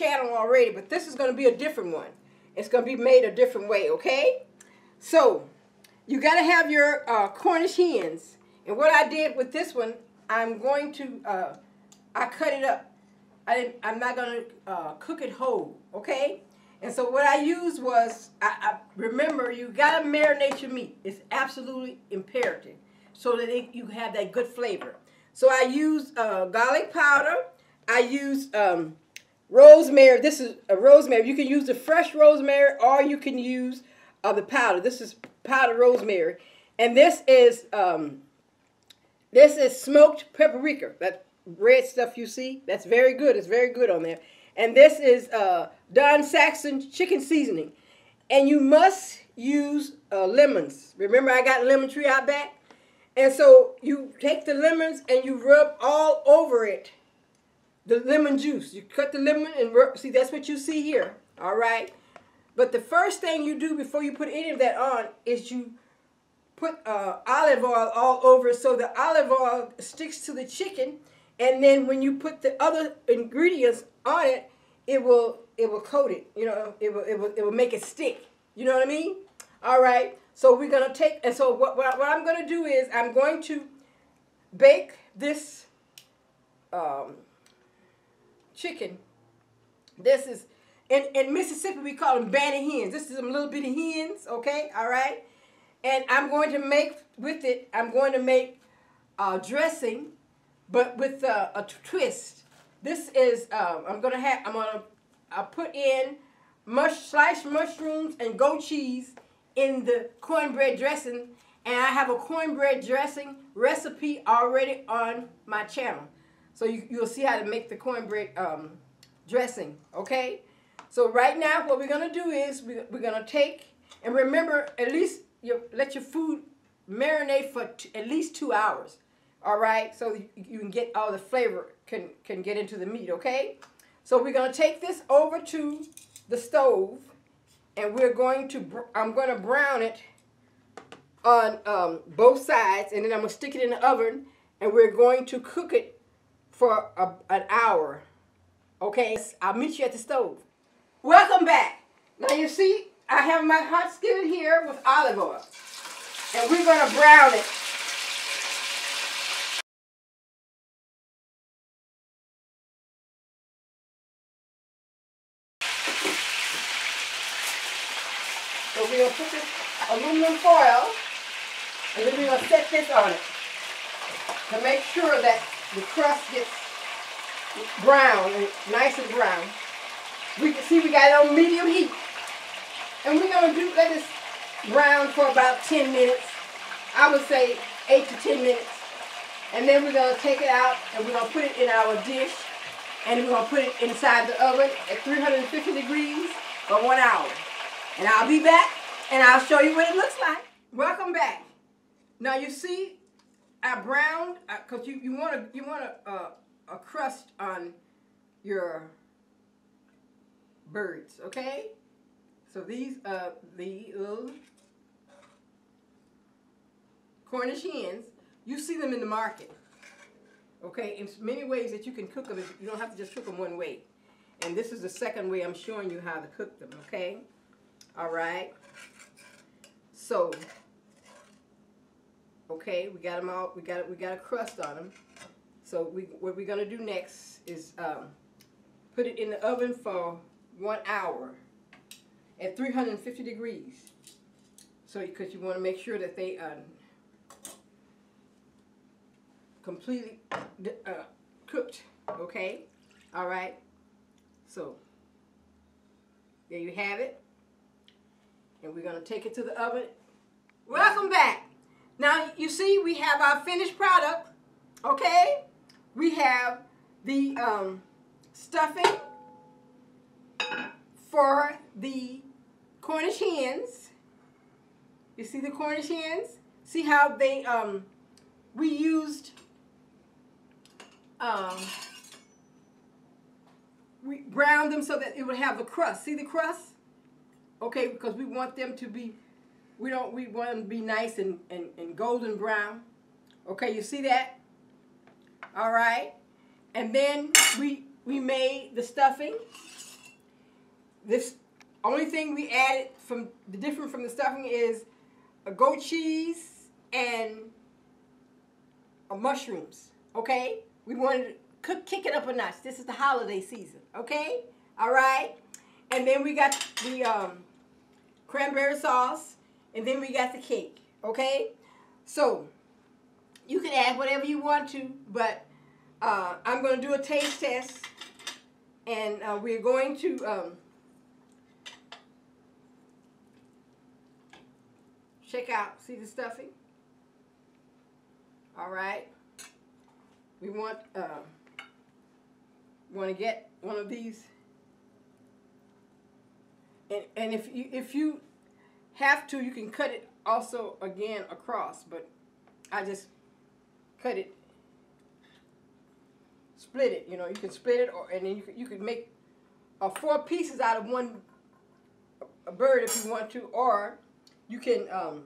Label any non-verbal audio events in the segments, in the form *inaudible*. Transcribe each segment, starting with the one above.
channel already, but this is going to be a different one. It's going to be made a different way, okay? So, you got to have your uh, Cornish hens. And what I did with this one, I'm going to, uh, I cut it up. I I'm not going to uh, cook it whole, okay? And so what I used was, I, I remember you got to marinate your meat. It's absolutely imperative so that it, you have that good flavor. So I used uh, garlic powder. I used um, rosemary. This is a rosemary. You can use the fresh rosemary or you can use uh, the powder. This is powdered rosemary. And this is um, this is smoked paprika. That red stuff you see, that's very good. It's very good on there. And this is uh, Don Saxon chicken seasoning. And you must use uh, lemons. Remember I got lemon tree out back? And so you take the lemons and you rub all over it the lemon juice. You cut the lemon and see that's what you see here. All right. But the first thing you do before you put any of that on is you put uh, olive oil all over so the olive oil sticks to the chicken. And then when you put the other ingredients on it, it will it will coat it. You know, it will it will it will make it stick. You know what I mean? All right. So we're to take, and so what, what, what I'm to do is I'm going to bake this um, chicken. This is, in, in Mississippi we call them banty hens. This is some little bitty hens, okay, all right? And I'm going to make, with it, I'm going to make uh, dressing, but with a twist. This is, uh, I'm going to have, I'm going to I'll put in mush, sliced mushrooms and goat cheese in the cornbread dressing and I have a cornbread dressing recipe already on my channel. So you, you'll see how to make the cornbread um, dressing, okay? So right now what we're going to do is we, we're going to take, and remember at least you let your food marinate for at least two hours, all right? So you, can get all the flavor can, can get into the meat, okay? So we're going to take this over to the stove and we're going to, I'm going to brown it on um, both sides, and then I'm going to stick it in the oven, and we're going to cook it for a, an hour. Okay, I'll meet you at the stove. Welcome back. Now you see, I have my hot skillet here with olive oil, and we're going to brown it So we're going to put this aluminum foil and then we're going to set this on it to make sure that the crust gets brown, and nice and brown. We can see we got it on medium heat. And we're going to do let this brown for about 10 minutes. I would say 8 to 10 minutes. And then we're going to take it out and we're going to put it in our dish. And we're going to put it inside the oven at 350 degrees for one hour. And I'll be back and I'll show you what it looks like. Welcome back. Now you see, I browned because uh, you you want to you want a, a a crust on your birds, okay? So these are the little Cornish hens. You see them in the market. Okay, in many ways that you can cook them. You don't have to just cook them one way. And this is the second way I'm showing you how to cook them, okay? All right. So, okay, we got them all. We got we got a crust on them. So we what we're gonna do next is um, put it in the oven for one hour at 350 degrees. So because you want to make sure that they are um, completely uh, cooked. Okay. All right. So there you have it and we're going to take it to the oven. Welcome back. See, we have our finished product, okay? We have the um, stuffing for the Cornish hens. You see the Cornish hens? See how they, um, we used, um, we browned them so that it would have the crust. See the crust? Okay, because we want them to be, we don't, we want them to be nice and, and, and golden brown. Okay, you see that? All right. And then we we made the stuffing. This only thing we added from the different from the stuffing is a goat cheese and a mushrooms. Okay? We wanted to cook, kick it up a notch. This is the holiday season. Okay? All right. And then we got the um, cranberry sauce, and then we got the cake. Okay? So you can add whatever you want to, but uh, I'm going to do a taste test, and uh, we're going to um, check out. See the stuffing? All right. We want uh, want to get one of these, and and if you if you have to, you can cut it also again across, but I just cut it split it. You know, you can split it, or and then you you can make uh, four pieces out of one a bird if you want to, or you can um,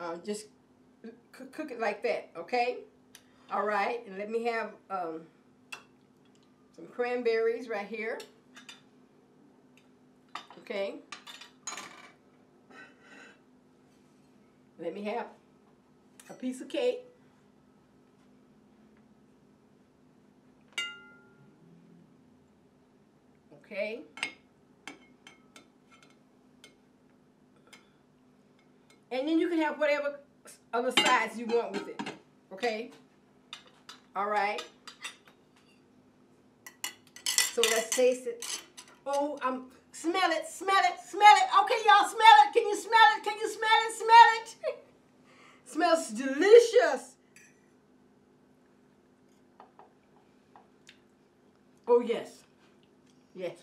uh, just cook it like that. Okay. All right, and let me have um, some cranberries right here. Okay. Let me have a piece of cake. Okay. And then you can have whatever other sides you want with it. Okay? All right. So let's taste it. Oh, I'm smell it, smell it, smell it. Okay, y'all smell it. Can you smell it? Can you smell it? Smell it. *laughs* Smells delicious. Oh yes. Yes.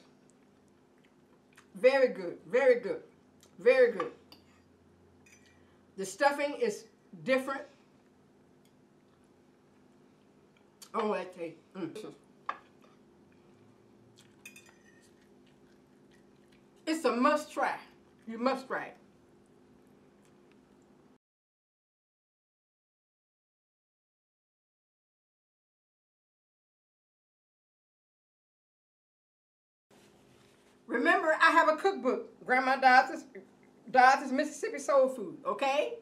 Very good. Very good. Very good. The stuffing is different. Oh, I tell. Mm. It's a must try. You must try it. Remember, I have a cookbook, Grandma Da'thy's Mississippi Soul Food, okay?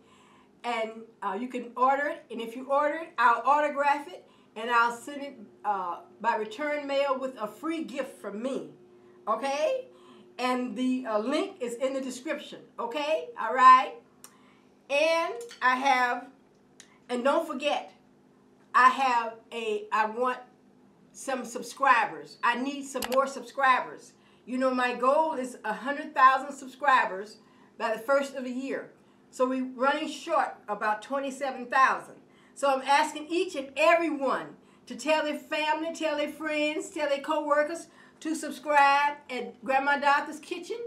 And uh, you can order it, and if you order it, I'll autograph it, and I'll send it uh, by return mail with a free gift from me, okay? And the uh, link is in the description, okay? All right? And I have, and don't forget, I have a, I want some subscribers. I need some more subscribers. You know, my goal is a 100,000 subscribers by the first of the year. So we're running short about 27,000. So I'm asking each and every one to tell their family, tell their friends, tell their co-workers to subscribe at Grandma Da'thy's Kitchen.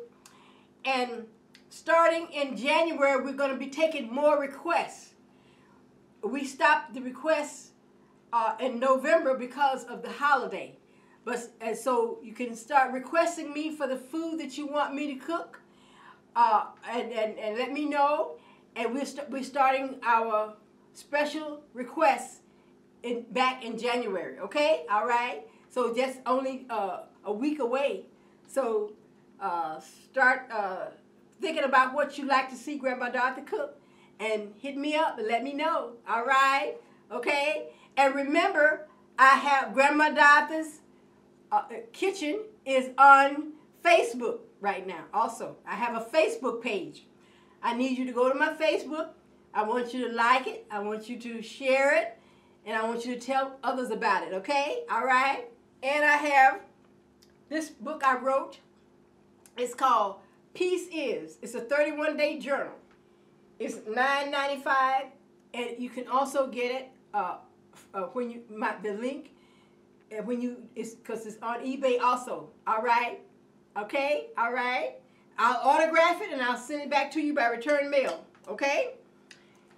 And starting in January, we're going to be taking more requests. We stopped the requests uh, in November because of the holiday. But and so you can start requesting me for the food that you want me to cook, uh, and, and and let me know. And we're st we're starting our special requests in back in January. Okay, all right. So just only uh, a week away. So uh, start uh, thinking about what you'd like to see Grandma Da'thy cook, and hit me up and let me know. All right, okay. And remember, I have Grandma Da'thy's uh, kitchen is on Facebook right now. Also, I have a Facebook page. I need you to go to my Facebook. I want you to like it. I want you to share it. And I want you to tell others about it, okay? All right? And I have this book I wrote. It's called Peace Is. It's a 31-day journal. It's $9.95, and you can also get it uh, uh, when you my, the link and when you it's because it's on eBay also. All right, okay, all right. I'll autograph it and I'll send it back to you by return mail. Okay,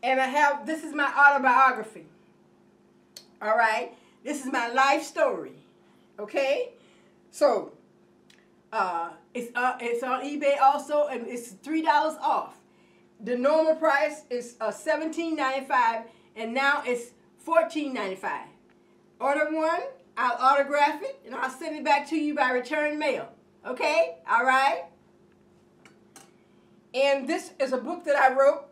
and I have this is my autobiography. All right, this is my life story. Okay, so uh, it's uh, it's on eBay also, and it's three dollars off. The normal price is uh, seventeen ninety five, and now it's $14.95. Order one, I'll autograph it, and I'll send it back to you by return mail. Okay? All right? And this is a book that I wrote.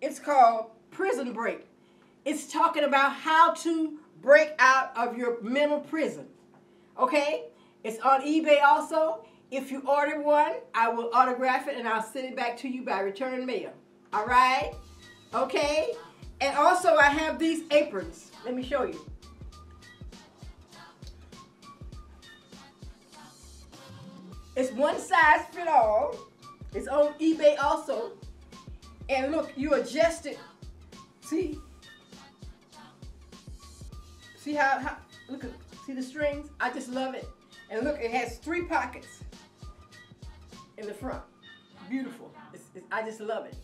It's called Prison Break. It's talking about how to break out of your mental prison. Okay? It's on eBay also. If you order one, I will autograph it and I'll send it back to you by return mail. All right? Okay? And also I have these aprons. Let me show you. It's one size fit all. It's on eBay also. And look, you adjust it. See? See how, how look see the strings? I just love it. And look, it has three pockets in the front. Beautiful. It's, it's, I just love it.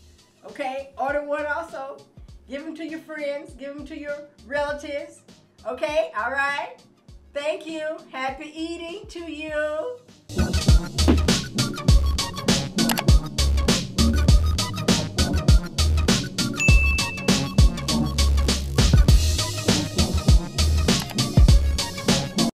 Okay, order one also. Give them to your friends. Give them to your relatives. Okay, all right. Thank you. Happy eating to you.